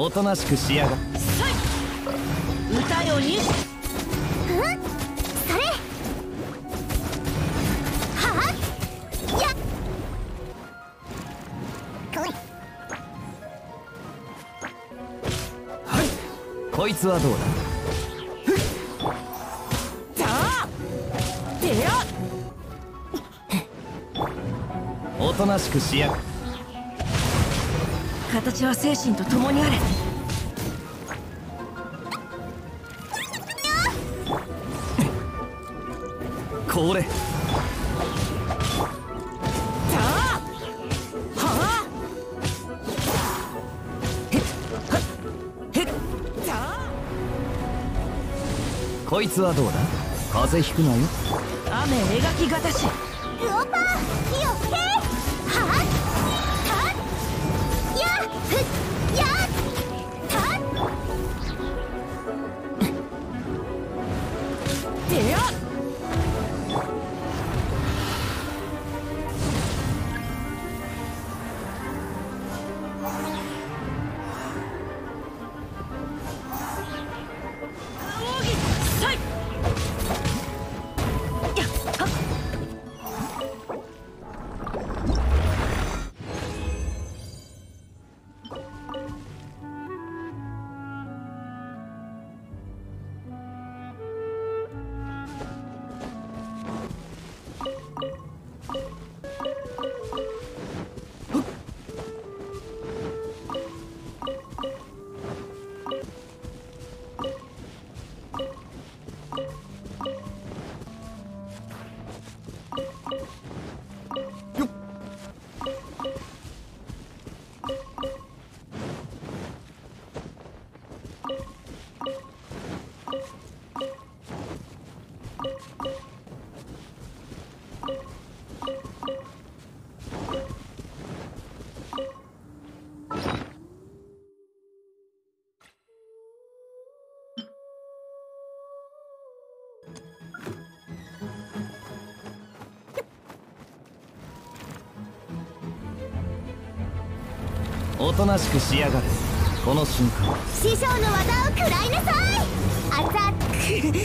おとなしくしやが歌よにうんそれはあやこい。こいつはどうだ？おとなしくしやが形は精神と共にあれ。これ。だあはあへっはっへっだあこいつはどうだ？風邪ひくなよ。雨描きがたしウオパーよへはおとなしくしやがるこの瞬間。師匠の技を食らいなさい。アタック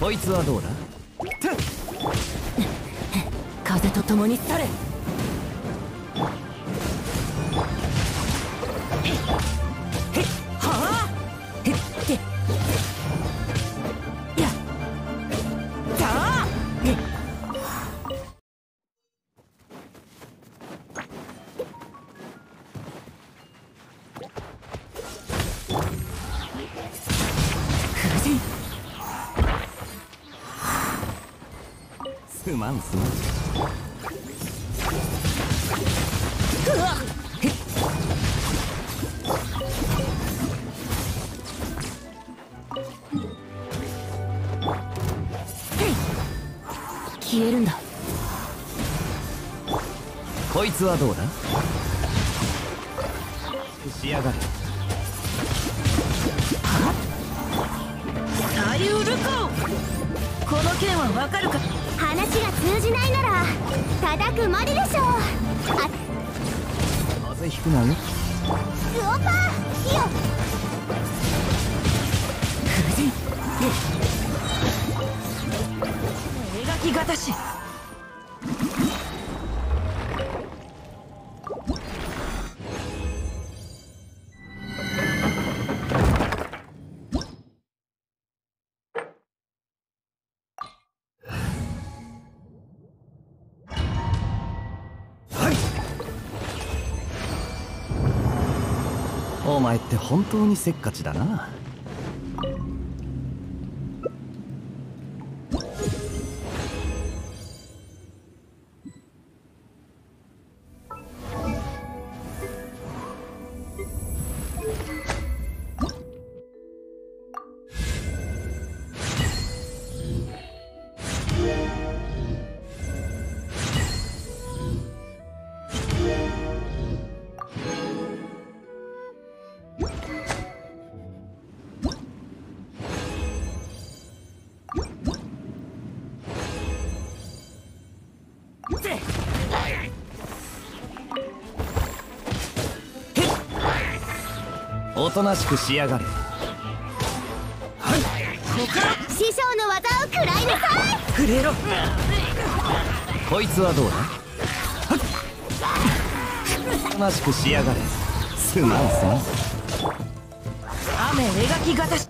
こいつはどうだ？風と共に去れ。すまんすまんうわっ消えるんだ。こいつはどうだ？しやがれサリュールコ。この件はわかるか？話が通じないなら叩くまででしょう。あ風邪ひくなよ。ウオパーよ風神描きがたしお前って本当にせっかちだな。おとなしくしやがれ。師匠の技を食らいなさい。触れろ。こいつはどうだ？おとなしくしやがれ。すまんすまん雨描きがたし